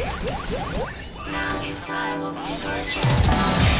Now it's time will be virtual.